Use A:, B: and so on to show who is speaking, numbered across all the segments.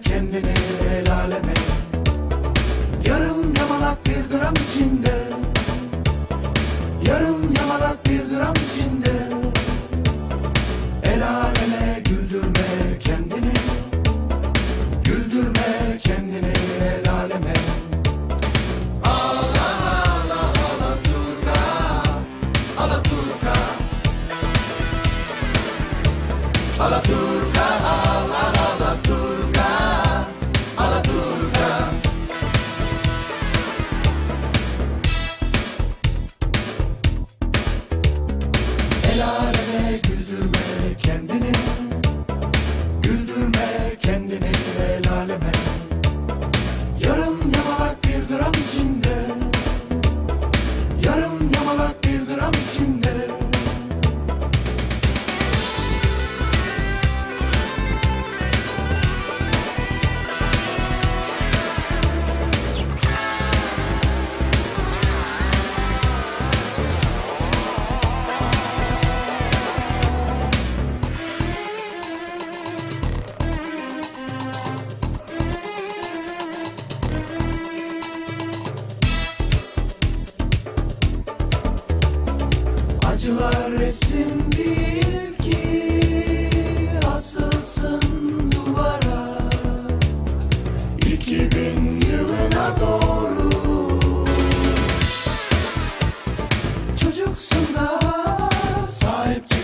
A: kendini el aleme. Yarım yamalak bir gram içinde. Yarım yamalak Resim asılsın duvara. 2000 yılına doğru. Çocuksun da sahip çık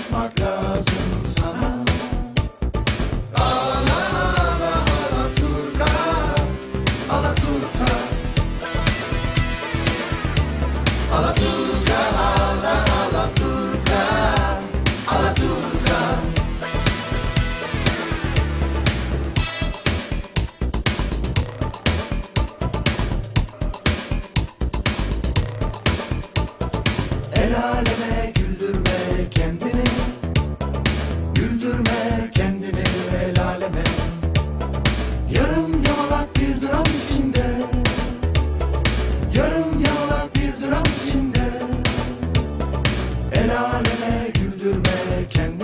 A: aleme güldürme kendini. Güldürme kendini el Yarım yamalak bir dram içinde. Yarım yamalak bir dram içinde. El güldürme kendini.